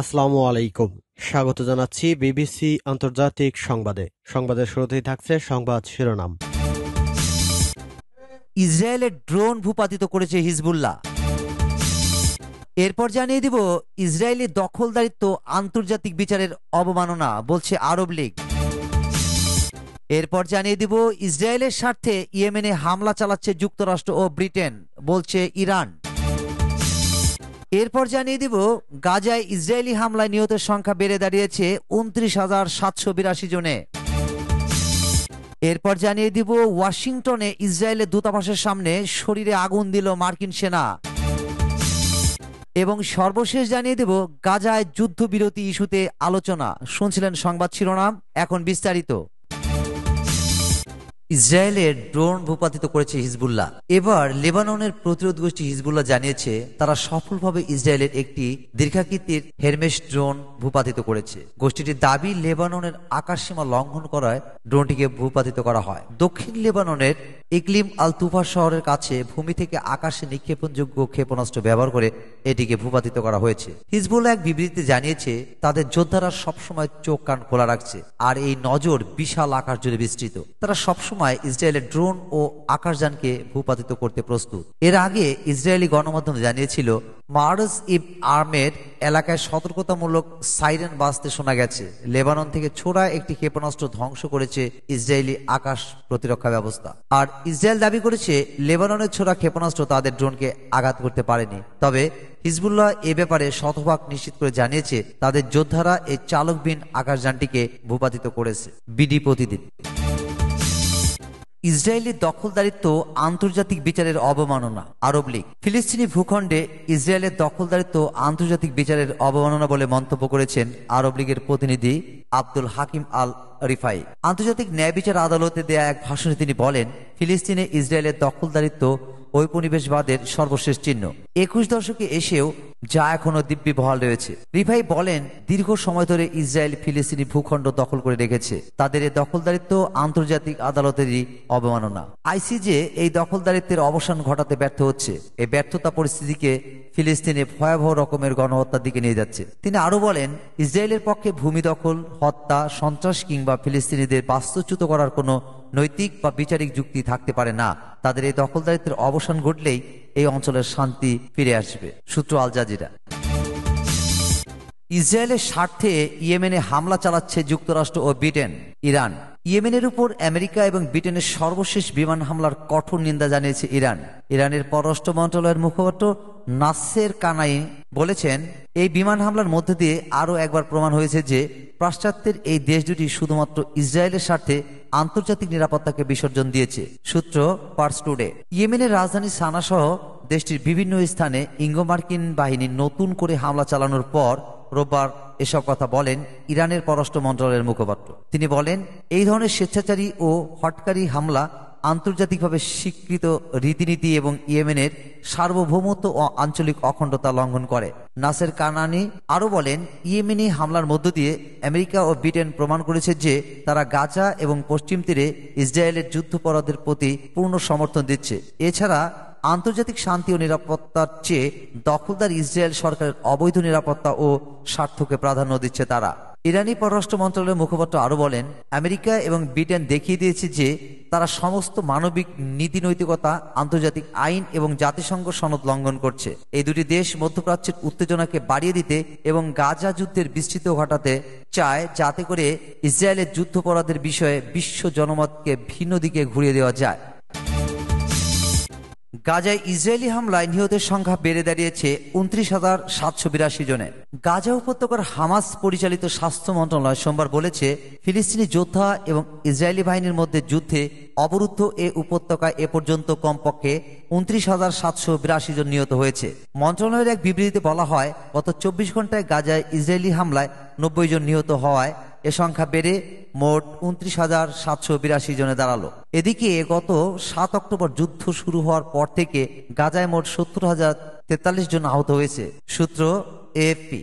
আসসালামু আলাইকুম। স্বাগত জানাচ্ছি বিবিসি আন্তর্জাতিক সংবাদে। সংবাদের শুরুতেই থাকছে সংবাদ শিরোনাম। ইসরায়েলের ড্রোন ভূপাতিত করেছে হিজবুল্লাহ। এরপর জানিয়ে দিব, ইসরায়েলি দখলদারিত্ব আন্তর্জাতিক বিচারের অবমাননা, বলছে আরব লীগ। এরপর জানিয়ে দিব, ইসরায়েলের স্বার্থে ইয়েমেনে হামলা চালাচ্ছে যুক্তরাষ্ট্র ও ব্রিটেন, বলছে ইরান। এরপর জানিয়ে দিব, গাজায় ইসরায়েলি হামলায় নিহতের সংখ্যা বেড়ে দাঁড়িয়েছে উনত্রিশ হাজার সাতশো বিরাশি জনে। এরপর জানিয়ে দিব, ওয়াশিংটনে ইসরায়েলের দূতাবাসের সামনে শরীরে আগুন দিল মার্কিন সেনা। এবং সর্বশেষ জানিয়ে দেব, গাজায় যুদ্ধবিরতি ইস্যুতে আলোচনা। শুনছিলেন সংবাদ শিরোনাম, এখন বিস্তারিত। ইসরায়েলের ড্রোন ভূপাতিত করেছে হিজবুল্লাহ। এবার লেবাননের প্রতিরোধ গোষ্ঠী হিজবুল্লাহ জানিয়েছে, তারা সফলভাবে ইসরায়েলের একটি দীর্ঘাকৃতির হেরমেস ড্রোন ভূপাতিত করেছে। গোষ্ঠীটির দাবি, লেবাননের আকাশসীমা লঙ্ঘন করায় ড্রোনটিকে ভূপাতিত করা হয়। দক্ষিণ লেবাননের ইকলিম আল তুফা শহরের কাছে ভূমি থেকে আকাশে নিক্ষেপণযোগ্য ক্ষেপণাস্ত্র ব্যবহার করে এটিকে ভূপাতিত করা হয়েছে। হিজবুল্লাহ এক বিবৃতিতে জানিয়েছে, তাদের যোদ্ধারা সবসময় চোখ কান খোলা রাখছে আর এই নজর বিশাল আকাশ জুড়ে বিস্তৃত। তারা সবসময় ইসরায়েলের ড্রোন ও আকাশযানকে ভূপাতিত করতে প্রস্তুত। এর আগে ইসরায়েলি গণমাধ্যম জানিয়েছিল মার্স ইব আর্মের এলাকায় সতর্কতামূলক সাইরেন বাজতে শোনা গেছে। লেবানন থেকে ছোড়া একটি ক্ষেপণাস্ত্র ধ্বংস করেছে ইসরায়েলি আকাশ প্রতিরক্ষা ব্যবস্থা। আর ইসরায়েল দাবি করেছে লেবাননের ছোড়া ক্ষেপণাস্ত্র তাদের ড্রোনকে আঘাত করতে পারেনি। তবে হিজবুল্লাহ এ ব্যাপারে শতভাগ নিশ্চিত করে জানিয়েছে, তাদের যোদ্ধারা এই চালকবিহীন আকাশযানটিকে ভূপাতিত করেছে। বিডি প্রতিদিন। ইসরায়েলি দখলদারিত্ব আন্তর্জাতিক বিচারের অবমাননা, আরব লীগ। ফিলিস্তিনি ভূখণ্ডে ইসরায়েলের দখলদারিত্ব আন্তর্জাতিক বিচারের অবমাননা বলে মন্তব্য করেছেন আরব লীগের প্রতিনিধি আব্দুল হাকিম আল রিফাই। আন্তর্জাতিক ন্যায় বিচার আদালতে দেয়া এক ভাষণে তিনি বলেন, ফিলিস্তিনে ইসরায়েলের দখলদারিত্ব ঔপনিবেশবাদের সর্বশেষ চিহ্ন। একুশ দশকে এসেও যা এখনও দিব্যি বহাল রয়েছে। রিভাই বলেন, দীর্ঘ সময় ধরে ইসরায়েল ফিলিস্তিনি ভূখণ্ড দখল করে রেখেছে। তাদের এই দখলদারিত্ব আন্তর্জাতিক আদালতেরই অবমাননা। আইসিজে এই দখলদারিত্বের অবসান ঘটাতে ব্যর্থ হচ্ছে। এই ব্যর্থতা পরিস্থিতিকে ফিলিস্তিনে ভয়াবহ রকমের গণহত্যার দিকে নিয়ে যাচ্ছে। তিনি আরও বলেন, ইসরায়েলের পক্ষে ভূমি দখল, হত্যা, সন্ত্রাস কিংবা ফিলিস্তিনিদের বাস্তুচ্যুত করার কোনো নৈতিক বা বিচারিক যুক্তি থাকতে পারে না। তাদের এই দখলদারিত্বের অবসান ঘটলেই এই অঞ্চলের শান্তি ফিরে আসবে, সূত্র আল জাজিরা। ইসরায়েলের স্বার্থে ইয়েমেনে হামলা চালাচ্ছে যুক্তরাষ্ট্র ও ব্রিটেন, ইরান। ইয়েমেনের উপর আমেরিকা এবং ব্রিটেনের সর্বশেষ বিমান হামলার কঠোর নিন্দা জানিয়েছে ইরান। ইরানের পররাষ্ট্র মন্ত্রণালয়ের মুখপাত্র নাসের কানাই বলেছেন, এই বিমান হামলার মধ্যে দিয়ে আরও একবার প্রমাণ হয়েছে যে পাশ্চাত্যের এই দেশ দুটি শুধুমাত্র ইসরায়েলের স্বার্থে আন্তর্জাতিক নিরাপত্তাকে বিসর্জন দিয়েছে, সূত্র পার্স টুডে ইয়েমেনের রাজধানী সানা সহ দেশটির বিভিন্ন স্থানে ইঙ্গো মার্কিন বাহিনী নতুন করে হামলা চালানোর পর রোববার এসব কথা বলেন ইরানের পররাষ্ট্র মন্ত্রণালয়ের মুখপাত্র। তিনি বলেন, এই ধরনের স্বেচ্ছাচারী ও হটকারী হামলা আন্তর্জাতিকভাবে স্বীকৃত রীতিনীতি এবং ইয়েমেনের সার্বভৌমত্ব ও আঞ্চলিক অখণ্ডতা লঙ্ঘন করে। নাসের কানানি আরও বলেন, ইয়েমেনি হামলার মধ্য দিয়ে আমেরিকা ও ব্রিটেন প্রমাণ করেছে যে তারা গাজা এবং পশ্চিম তীরে ইসরায়েলের যুদ্ধপরাধের প্রতি পূর্ণ সমর্থন দিচ্ছে। এছাড়া, আন্তর্জাতিক শান্তি ও নিরাপত্তার চেয়ে দখলদার ইসরায়েল সরকারের অবৈধ নিরাপত্তা ও স্বার্থকে প্রাধান্য দিচ্ছে তারা। ইরানি পররাষ্ট্র মন্ত্রণালয়ের মুখপাত্র আরও বলেন, আমেরিকা এবং ব্রিটেন দেখিয়ে দিয়েছে যে তারা সমস্ত মানবিক নীতি নৈতিকতা আন্তর্জাতিক আইন এবং জাতিসংঘ সনদ লঙ্ঘন করছে। এই দুটি দেশ মধ্যপ্রাচ্যের উত্তেজনাকে বাড়িয়ে দিতে এবং গাজা যুদ্ধের বিস্তৃত ঘটাতে চায়, যাতে করে ইসরায়েলের যুদ্ধপরাধের বিষয়ে বিশ্ব জনমতকে ভিন্ন দিকে ঘুরিয়ে দেওয়া যায়। গাজায় ইসরায়েলি হামলায় নিহতের সংখ্যা বেড়ে দাঁড়িয়েছে উনত্রিশ হাজার সাতশো বিরাশি জনে। গাজা উপত্যকার হামাস পরিচালিত স্বাস্থ্য মন্ত্রণালয় সোমবার বলেছে, ফিলিস্তিনি যোদ্ধা এবং ইসরায়েলি বাহিনীর মধ্যে যুদ্ধে অবরুদ্ধ এ উপত্যকায় এ পর্যন্ত কমপক্ষে উনত্রিশ হাজার সাতশো বিরাশি জন নিহত হয়েছে। মন্ত্রণালয়ের এক বিবৃতিতে বলা হয়, গত চব্বিশ ঘন্টায় গাজায় ইসরায়েলি হামলায় নব্বই জন নিহত হওয়ায় এ সংখ্যা বেড়ে মোট উনত্রিশ হাজার সাতশো বিরাশি জনে দাঁড়াল। এদিকে গত সাত অক্টোবর যুদ্ধ শুরু হওয়ার পর থেকে গাজায় মোট সত্তর হাজার তেতাল্লিশ জন আহত হয়েছে, সূত্র এএফপি।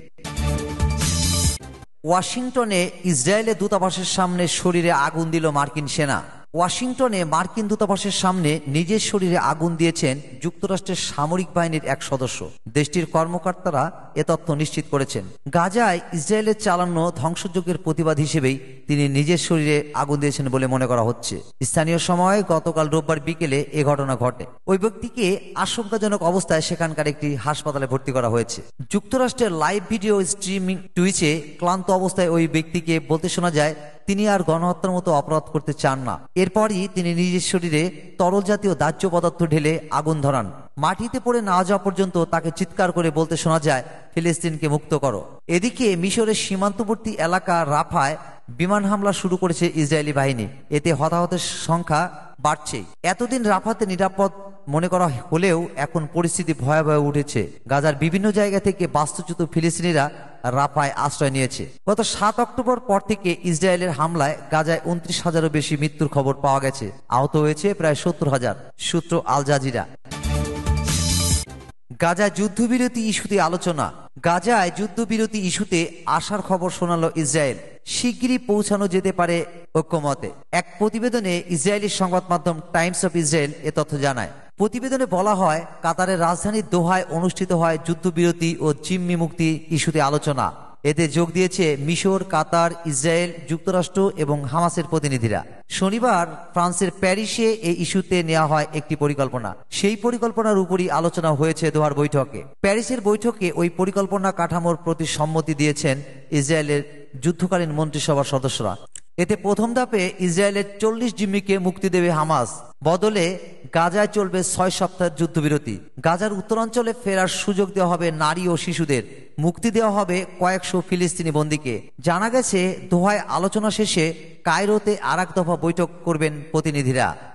ওয়াশিংটনে ইসরায়েলের দূতাবাসের সামনে শরীরে আগুন দিল মার্কিন সেনা। ওয়াশিংটনে মার্কিন দূতাবাসের সামনে নিজের শরীরে আগুন দিয়েছেন যুক্তরাষ্ট্রের সামরিক বাহিনীর এক সদস্য। দেশটির কর্মকর্তারা এ তথ্য নিশ্চিত করেছেন। গাজায় ইসরায়েলের চালানো ধ্বংসযজ্ঞের প্রতিবাদ হিসেবেই তিনি নিজের শরীরে আগুন দিয়েছেন বলে মনে করা হচ্ছে। স্থানীয় সময় গতকাল রোববার বিকেলে এ ঘটনা ঘটে। ওই ব্যক্তিকে আশঙ্কাজনক অবস্থায় সেখানকার একটি হাসপাতালে ভর্তি করা হয়েছে। যুক্তরাষ্ট্রের লাইভ ভিডিও স্ট্রিমিং টুইচে ক্লান্ত অবস্থায় ওই ব্যক্তিকে বলতে শোনা যায় তিনি আর গণহত্যার মতো অপরাধ করতে চান না। এরপরই তিনি নিজের শরীরে তরল জাতীয় দাহ্য পদার্থ ঢেলে আগুন ধরান। মাটিতে পড়ে না যাওয়া পর্যন্ত তাকে চিৎকার করে বলতে শোনা যায়, ফিলিস্তিনকে মুক্ত করো। এদিকে মিশরের সীমান্তবর্তী এলাকা রাফায় বিমান হামলা শুরু করেছে ইসরায়েলি বাহিনী। এতে হতাহতের সংখ্যা বাড়ছে। এতদিন রাফাতে নিরাপদ মনে করা হলেও এখন পরিস্থিতি ভয়াবহ উঠেছে। গাজার বিভিন্ন জায়গা থেকে বাস্তুচ্যুত ফিলিস্তিনিরা রাফায় আশ্রয় নিয়েছে। গত সাত অক্টোবর পর থেকে ইসরায়েলের হামলায় গাজায় উনত্রিশ হাজারও বেশি মৃত্যুর খবর পাওয়া গেছে। আহত হয়েছে প্রায় সত্তর হাজার, সূত্র আল জাজিরা। গাজায় যুদ্ধবিরতি ইস্যুতে আলোচনা। গাজায় যুদ্ধবিরতি ইস্যুতে আসার খবর শোনালো ইসরায়েল। শিগগিরই পৌঁছানো যেতে পারে ঐক্যমতে। এক প্রতিবেদনে ইসরায়েলি সংবাদ মাধ্যম টাইমস অফ ইসরায়েল এ তথ্য জানায়। প্রতিবেদনে বলা হয়, কাতারের রাজধানী দোহায় অনুষ্ঠিত হয় যুদ্ধবিরতি ও জিম্মি মুক্তি ইস্যুতে আলোচনা। এতে যোগ দিয়েছে মিশর, কাতার, ইসরায়েল, যুক্তরাষ্ট্র এবং হামাসের প্রতিনিধিরা। শনিবার ফ্রান্সের প্যারিসে এই ইস্যুতে নেওয়া হয় একটি পরিকল্পনা। সেই পরিকল্পনার উপরই আলোচনা হয়েছে দোহার বৈঠকে। প্যারিসের বৈঠকে ওই পরিকল্পনা কাঠামোর প্রতি সম্মতি দিয়েছেন ইসরায়েলের যুদ্ধকালীন মন্ত্রিসভার সদস্যরা। এতে প্রথম ধাপে ইসরায়েলের চল্লিশ জিম্মিকে মুক্তি দেবে হামাস। বদলে গাজায় চলবে ছয় সপ্তাহের যুদ্ধবিরতি। গাজার উত্তরাঞ্চলে ফেরার সুযোগ দেওয়া হবে নারী ও শিশুদের। মুক্তি দেওয়া হবে কয়েকশো ফিলিস্তিনি বন্দীকে। জানা গেছে, দোহায় আলোচনা শেষে কায়রোতে আর দফা বৈঠক করবেন প্রতিনিধিরা।